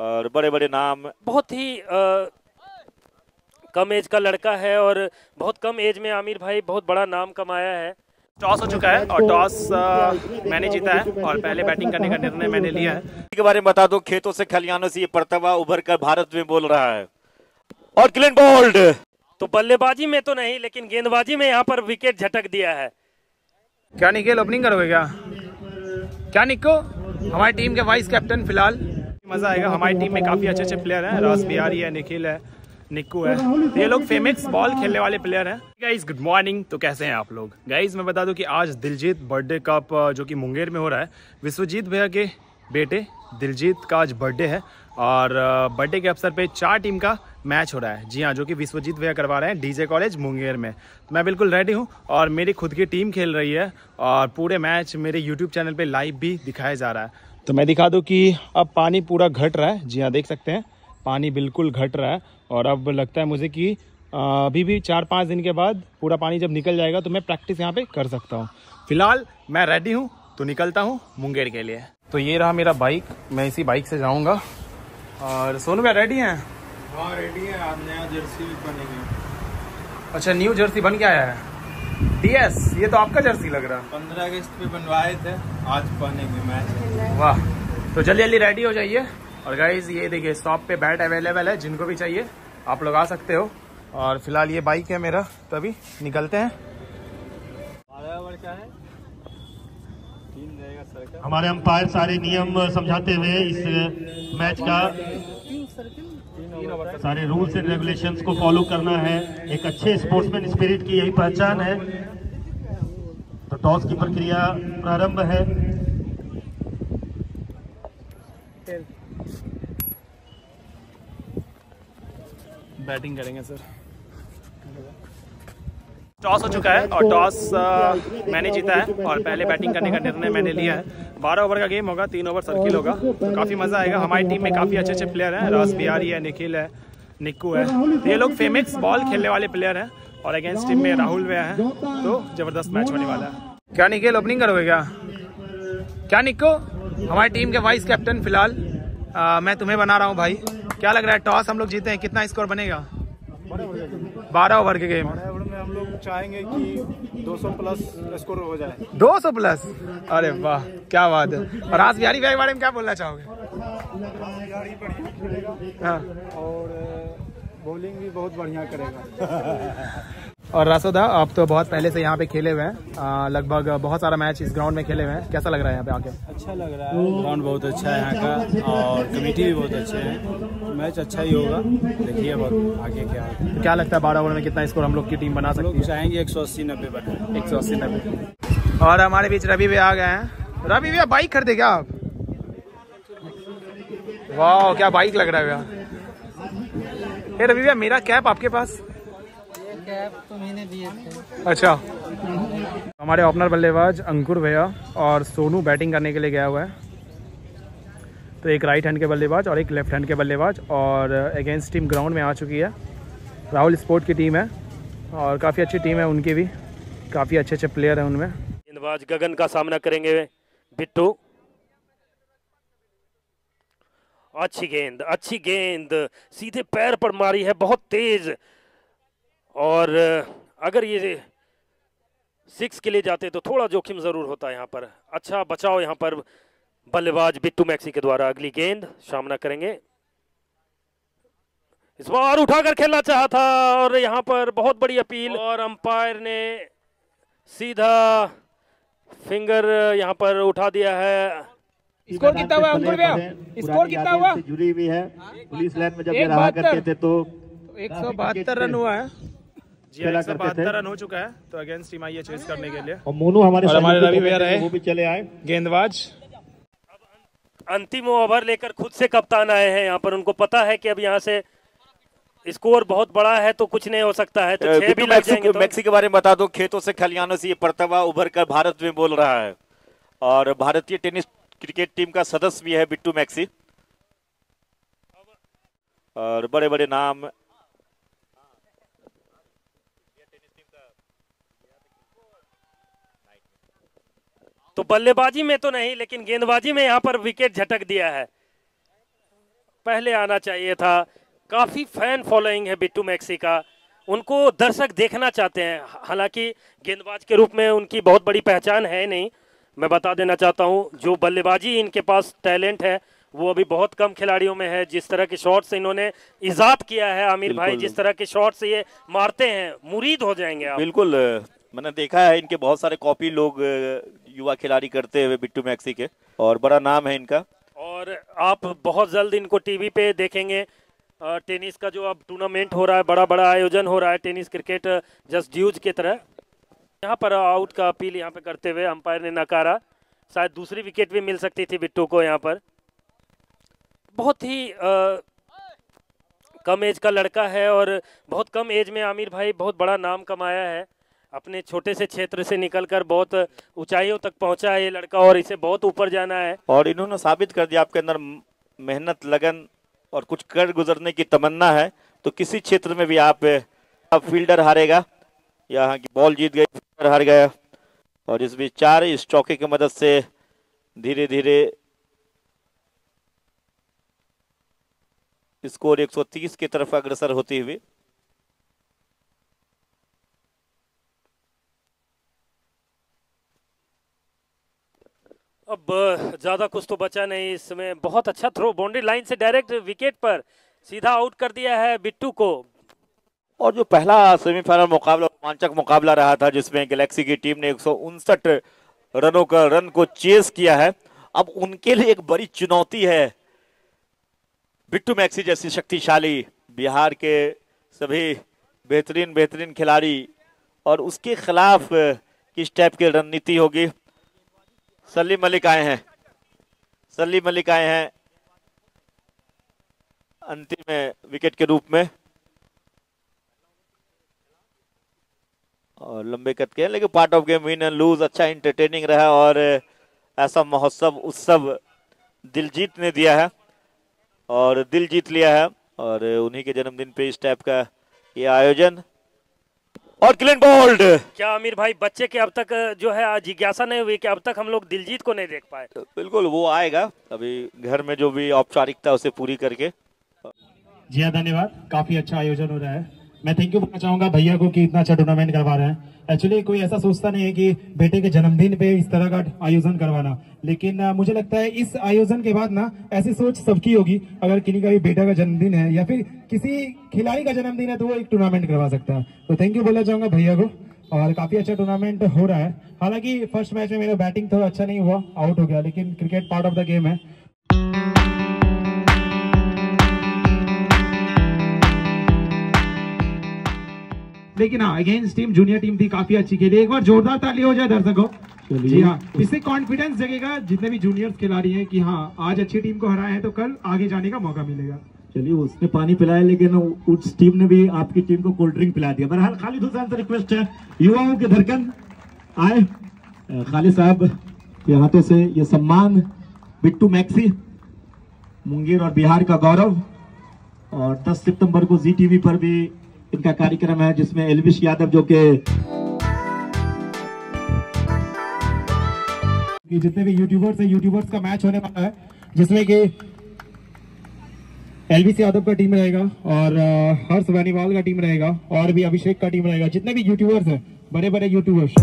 और बड़े बड़े नाम। बहुत ही अ, कम एज का लड़का है और बहुत कम एज में आमिर भाई बहुत बड़ा नाम कमाया है। टॉस हो चुका है और टॉस मैंने जीता है और पहले बैटिंग करने का निर्णय मैंने लिया है। के बारे में बता दो खेतों से खलियानों से ये परतवा उभर कर भारत में बोल रहा है। और क्लिन बोल्ड तो बल्लेबाजी में तो नहीं लेकिन गेंदबाजी में यहाँ पर विकेट झटक दिया है। क्या निकेल ओपनिंग करोगे क्या? क्या निको हमारी टीम के वाइस कैप्टन फ़िलहाल? मज़ा आएगा। हमारी टीम में काफ़ी अच्छे अच्छे प्लेयर हैं। रास बिहारी है निखिल है निक्कू है। तो ये लोग फ़ेमस बॉल खेलने वाले प्लेयर हैं। गाइज़ गुड मॉर्निंग तो कैसे हैं आप लोग? गाइज़ मैं बता दूँ कि आज दिलजीत बर्थडे कप जो कि मुंगेर में हो रहा है। विश्वजीत भैया के बेटे दिलजीत का आज बर्थडे है। और बर्थडे के अवसर पे चार टीम का मैच हो रहा है। जी हाँ जो कि विश्वजीत भैया करवा रहे हैं डीजे कॉलेज मुंगेर में। मैं बिल्कुल रेडी हूँ और मेरी खुद की टीम खेल रही है। और पूरे मैच मेरे यूट्यूब चैनल पे लाइव भी दिखाया जा रहा है। तो मैं दिखा दूँ कि अब पानी पूरा घट रहा है। जी हाँ देख सकते हैं। पानी बिल्कुल घट रहा है और अब लगता है मुझे कि अभी भी चार पाँच दिन के बाद पूरा पानी जब निकल जाएगा तो मैं प्रैक्टिस यहाँ पे कर सकता हूँ। फ़िलहाल मैं रेडी हूँ तो निकलता हूँ मुंगेर के लिए। तो ये रहा मेरा बाइक मैं इसी बाइक से जाऊँगा। और सोनू भैया रेडी हैं? हाँ रेडी है। आज नया जर्सी भी बनेगी। अच्छा न्यू जर्सी बन के आया है। डीएस ये तो आपका जर्सी लग रहा। पंद्रह अगस्त पे बनवाए थे आज बनेंगे मैच वाह। तो जल्दी जल्दी रेडी हो जाइए। और गाइज़ ये देखिए स्टॉप पे बैट अवेलेबल है जिनको भी चाहिए आप लोग आ सकते हो। और फ़िलहाल ये बाइक है मेरा तभी अभी निकलते हैं। बारह ओवर का है? हमारे अंपायर सारे नियम समझाते हुए इस मैच का सारे रूल्स एंड रेगुलेशंस को फॉलो करना है। एक अच्छे स्पोर्ट्समैन स्पिरिट की यही पहचान है। तो टॉस की प्रक्रिया प्रारंभ है। बैटिंग करेंगे सर टॉस हो चुका है और टॉस मैंने जीता है और पहले बैटिंग करने का निर्णय मैंने लिया है। बारह ओवर का गेम होगा, तीन ओवर सर्किल होगा। तो काफ़ी मज़ा आएगा। हमारी टीम में काफ़ी अच्छे अच्छे प्लेयर हैं। रास बिहारी है, निखिल है, निक्कू है। तो ये लोग फ़ेमस बॉल खेलने वाले प्लेयर हैं और अगेंस्ट टीम में राहुल भैया हैं। तो ज़बरदस्त मैच होने वाला है। क्या निखिल ओपनिंग करोगे क्या? क्या निक्को? हमारी टीम के वाइस कैप्टन फ़िलहाल मैं तुम्हें बना रहा हूँ भाई। क्या लग रहा है? टॉस हम लोग जीते हैं। कितना स्कोर बनेगा? बारह ओवर के गेम हम लोग चाहेंगे कि 200 प्लस स्कोर हो जाए। दो सौ प्लस? अरे वाह क्या बात है। और राज बिहारी भाई के बारे में क्या बोलना चाहोगे? हाँ। और बॉलिंग भी बहुत बढ़िया करेगा। और रासोदा आप तो बहुत पहले से यहाँ पे खेले हुए हैं। लगभग बहुत सारा मैच इस ग्राउंड में खेले हुए हैं। कैसा लग रहा है यहाँ पे आके? अच्छा लग रहा है। ग्राउंड बहुत अच्छा है यहाँ का और कमेटी भी बहुत अच्छे है। मैच अच्छा ही होगा। देखिए बहुत आगे क्या होता है। तो क्या लगता है बारह ओवर में कितना स्कोर हम लोग की टीम बना सकती लोग चाहेंगे एक सौ अस्सी नब्बे एक सौ अस्सी नब्बे। और हमारे बीच रवि भैया आ गए हैं। रवि भैया बाइक खरीदे क्या आप? वाह क्या बाइक लग रहा है भैया। रवि भैया मेरा कैप आपके पास? अच्छा। हमारे ओपनर बल्लेबाज अंकुर भैया और सोनू बैटिंग करने के लिए गया हुआ है। तो एक राइट हैंड के बल्लेबाज और एक लेफ़्ट हैंड के बल्लेबाज और अगेंस्ट टीम ग्राउंड में आ चुकी है। राहुल स्पोर्ट की टीम है और काफ़ी अच्छी टीम है उनकी भी। काफ़ी अच्छे अच्छे प्लेयर हैं उनमें। गेंदबाज गगन का सामना करेंगे बिट्टू। अच्छी गेंद अच्छी गेंद। सीधे पैर पर मारी है बहुत तेज। और अगर ये सिक्स के लिए जाते तो थोड़ा जोखिम ज़रूर होता है यहाँ पर। अच्छा बचाव यहाँ पर। बल्लेबाज बिट्टू मैक्सी के द्वारा अगली गेंद सामना करेंगे। इस बार उठाकर खेलना चाहा था और यहाँ पर बहुत बड़ी अपील। और अंपायर ने सीधा फिंगर यहाँ पर उठा दिया है। स्कोर कितना हुआ? अंकुर भैया स्कोर कितना हुआ? जुड़ी हुई है। पुलिस लाइन में जब रहा करते थे तो एक सौ बहत्तर रन हुआ है। खेला करते थे। रन हो चुका है तो अगेंस्ट टीम आई है चेस करने के लिए। और मोनू हमारे और हमारे रवि भैया रहे। वो भी चले आए। गेंदबाज। अंतिम ओवर लेकर खुद से कप्तान आए हैं यहाँ पर उनको पता है कि अब यहाँ से स्कोर बहुत बड़ा है तो कुछ नहीं हो सकता है तो छह भी लग मैक्सी जाएँगे तो। मैक्सी के बारे में बता दो खेतों से खलियानों से ये परतवा उभर कर भारत में बोल रहा है। और भारतीय टेनिस क्रिकेट टीम का सदस्य भी है बिट्टू मैक्सी। और बड़े बड़े नाम तो बल्लेबाजी में तो नहीं लेकिन गेंदबाजी में यहाँ पर विकेट झटक दिया है। पहले आना चाहिए था। काफ़ी फ़ैन फॉलोइंग है बिट्टू मैक्सी का। उनको दर्शक देखना चाहते हैं। हालाँकि गेंदबाज के रूप में उनकी बहुत बड़ी पहचान है नहीं। मैं बता देना चाहता हूँ जो बल्लेबाजी इनके पास टैलेंट है वो अभी बहुत कम खिलाड़ियों में है। जिस तरह के शॉट से इन्होंने इजाद किया है आमिर भाई जिस तरह के शॉट से ये मारते हैं मुरीद हो जाएँगे आप। बिल्कुल मैंने देखा है इनके बहुत सारे कॉपी लोग युवा खिलाड़ी करते हुए बिट्टू मैक्सी के। और बड़ा नाम है इनका। और आप बहुत जल्द इनको टीवी पे देखेंगे। टेनिस का जो अब टूर्नामेंट हो रहा है बड़ा बड़ा आयोजन हो रहा है टेनिस क्रिकेट जस्ट ड्यूज की तरह। यहाँ पर आउट का अपील यहाँ पे करते हुए अंपायर ने नकारा। शायद दूसरी विकेट भी मिल सकती थी बिट्टू को यहाँ पर। बहुत ही अ, कम एज का लड़का है और बहुत कम एज में आमिर भाई बहुत बड़ा नाम कमाया है। अपने छोटे से क्षेत्र से निकलकर बहुत ऊंचाइयों तक पहुँचा है ये लड़का और इसे बहुत ऊपर जाना है। और इन्होंने साबित कर दिया आपके अंदर मेहनत, लगन और कुछ कर गुजरने की तमन्ना है तो किसी क्षेत्र में भी आप अब फील्डर हारेगा, यहाँ की बॉल जीत गई, फील्डर हार गया, और इस बीच चार इस चौके की मदद से धीरे धीरे स्कोर 130 की तरफ़ अग्रसर होती हुई अब ज़्यादा कुछ तो बचा नहीं इसमें। बहुत अच्छा थ्रो बाउंड्री लाइन से डायरेक्ट विकेट पर सीधा आउट कर दिया है बिट्टू को। और जो पहला सेमीफाइनल मुकाबला, रोमांचक मुकाबला रहा था, जिसमें गैलेक्सी की टीम ने एक सौ उनसठ रनों का रन को चेस किया है, अब उनके लिए एक बड़ी चुनौती है। बिट्टू मैक्सी जैसी शक्तिशाली बिहार के सभी बेहतरीन बेहतरीन खिलाड़ी, और उसके खिलाफ किस टाइप की रणनीति होगी? सलीम मलिक आए हैं। सलीम मलिक आए हैं अंतिम विकेट के रूप में। और लंबे कद के लेकिन part of game win and lose अच्छा इंटरटेनिंग रहा और ऐसा महोत्सव, उत्सव दिलजीत ने दिया है। और दिल जीत लिया है और उन्हीं के जन्मदिन पे इस टाइप का ये आयोजन और क्लिन बोल्ड क्या आमिर भाई बच्चे के अब तक जो है जिज्ञासा नहीं हुई कि अब तक हम लोग दिलजीत को नहीं देख पाए? बिल्कुल वो आएगा। अभी घर में जो भी औपचारिकता उसे पूरी करके। जी हाँ धन्यवाद। काफ़ी अच्छा आयोजन हो रहा है। मैं थैंक यू बोलना चाहूँगा भैया को कि इतना अच्छा टूर्नामेंट करवा रहे हैं। एक्चुअली कोई ऐसा सोचता नहीं है कि बेटे के जन्मदिन पे इस तरह का आयोजन करवाना। लेकिन मुझे लगता है इस आयोजन के बाद ना, ऐसी सोच सबकी होगी। अगर किसी का भी बेटा का जन्मदिन है या फिर किसी खिलाड़ी का जन्मदिन है तो वो एक टूर्नामेंट करवा सकता है। तो थैंक यू बोलना चाहूँगा भैया को। और काफ़ी अच्छा टूर्नामेंट हो रहा है। हालाँकि फ़र्स्ट मैच में मेरा बैटिंग थोड़ा अच्छा नहीं हुआ आउट हो गया। लेकिन cricket part of the game है। लेकिन हाँ अगेंस्ट टीम जूनियर टीम थी काफ़ी अच्छी खेली। एक बार जोरदार ताली हो जाए दर्शकों। जी हाँ इससे कॉन्फिडेंस जगेगा जितने भी जूनियर खिलाड़ी हैं कि हाँ आज अच्छी टीम को हराए हैं तो कल आगे जाने का मौका मिलेगा। चलिए उसने पानी पिलाया लेकिन उस टीम ने भी आपकी टीम को कोल्ड ड्रिंक पिला दिया। बहरहाल खालिद हुसैन से रिक्वेस्ट है युवाओं के धड़कन। आए खालिद साहब के हाथों से ये सम्मान बिट्टू मैक्सी मुंगेर और बिहार का गौरव और 10 सितंबर को जी टीवी पर भी इनका कार्यक्रम है जिसमें एलविश यादव जो के जितने भी यूट्यूबर्स हैं यूट्यूबर्स का मैच होने वाला है, जिसमें कि एलवीसी यादव का टीम रहेगा और हर्ष बेनीवाल का टीम रहेगा और भी अभिषेक का टीम रहेगा। जितने भी यूट्यूबर्स हैं बड़े बड़े यूट्यूबर्स